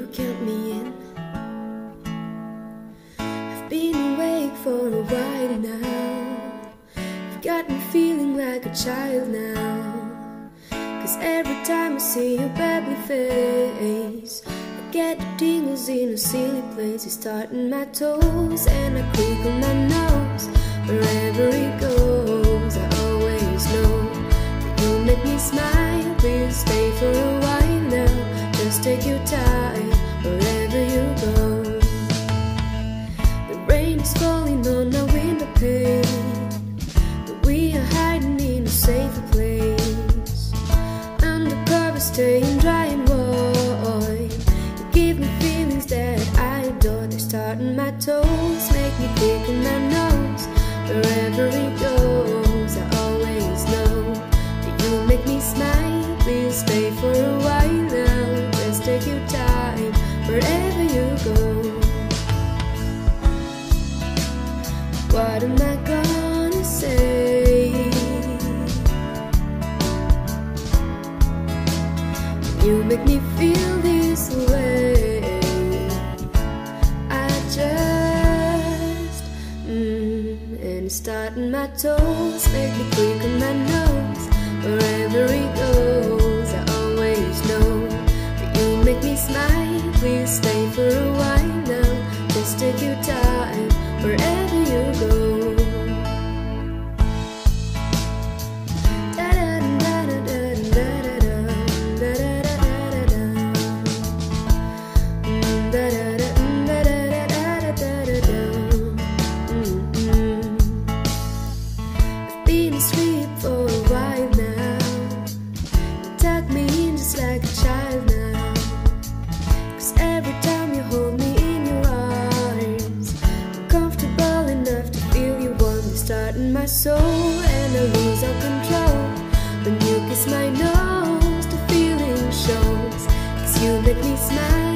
count me in. I've been awake for a while now. You've got me feeling like a child now. Cause every time I see your baby face, I get tingles in a silly place. It's starting my toes and I crinkle my nose. Wherever it goes, I always know that you make me smile. We'll stay for Is falling on our window pane, but we are hiding in a safer place. Undercover, staying dry and warm. You give me feelings that I adore. They're starting my toes, make me tickle my nose. Wherever it goes, I always know that you make me smile. We'll stay for a while now. Just take your time wherever you go. What am I gonna say? You make me feel this way. I just, mm, and it's starting my toes, make me quick on my nose. Wherever it goes, I always know that you make me smile. Please stay for a while now. Just take your time go. You make me smile.